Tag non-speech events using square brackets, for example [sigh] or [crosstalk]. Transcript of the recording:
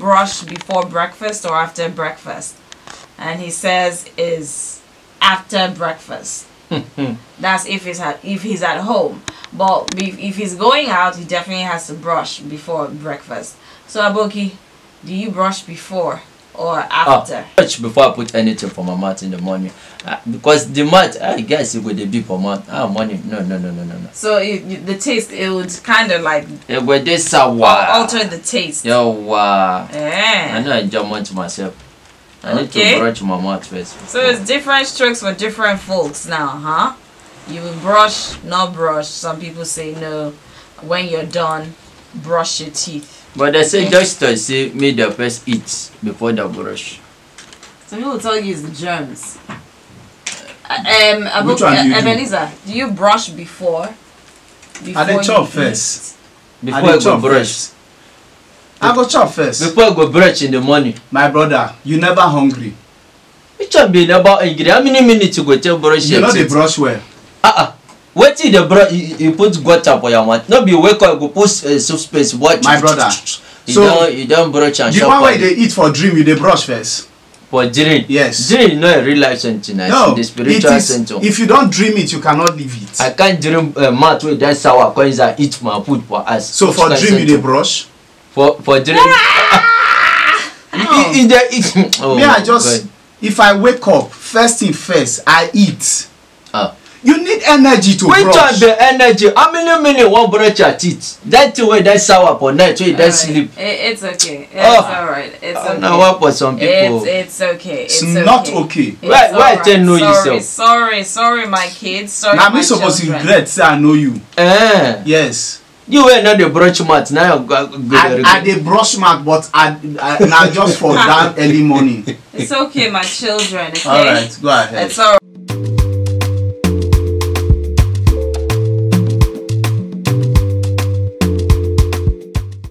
brush before breakfast or after breakfast? And he says is after breakfast. [laughs] That's if he's at if he's at home. But if, if he's going out, he definitely has to brush before breakfast. So Aboki, do you brush before or after? Ah, brush before I put anything for my mouth in the morning. Ah, because the mouth, I guess it would be for mouth. Ah, morning. No, no, no, no, no, no. So it, you- the taste it would kind of like It would this sour. alter the taste. Yo, wow. I Eh. know I enjoy much myself. I need Okay. to brush my mouth first. So it's different strokes for different folks now, huh? You brush, not brush. Some people say no. When you're done, brush your teeth. But they say to say me the first eat before the brush. Some people tell you it's the germs. Uh, um, Abu- Which one do you do? Ebenezer, do you brush before? I dey you chop first. Before I go brush. first. I go chop first. Before I go brush in the morning. My brother, you never hungry. Which one be about angry? How many minutes you go take brush You know dey brush well. Ah ah. Wetin the brush you, you put gutter for your mouth? No be wake up go put uh, soap space watch. My brother. You So, don you don brush and The one wey you dey eat for dream, you dey brush first. for dream. Yes. Dream no a real life something. na No, the it spiritual is. symptom. If you don dream it, you cannot leave it. I can't dream uh, mouth wey don sour come inside eat my food for us. So for dream, you dey brush. For for dream. [laughs] you, you, you dey eat. oh, Me, I just God. if I wake up, first thing first, I eat. Ah. You need energy to Which one brush. be energy? How many minutes wan brush your teeth? That thing wey don sour for night wey you don Alright. sleep. It's okay. It's Oh. alright. It's Oh, okay. na one for some people. It's, it's okay. It's, It's not okay. okay. It's Why- why alright. tell know sorry, yourself? Sorry, sorry, my kids. Sorry, Na my me suppose children. regret say I know you. Eh. Yes. You wey no dey brush mouth na you go go dey I, I regret. dey brush mouth but I, I na just for [laughs] that early morning. It's okay, my children. Okay. Alright, go ahead. It's alright.